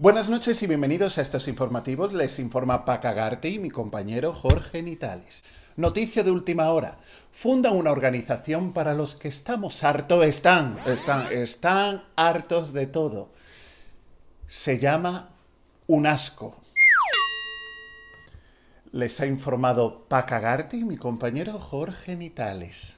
Buenas noches y bienvenidos a estos informativos. Les informa Pacagarte y mi compañero Jorge Nitales. Noticia de última hora. Funda una organización para los que estamos hartos, están, están, están hartos de todo. Se llama UNASCO. Les ha informado Pacagarte y mi compañero Jorge Nitales.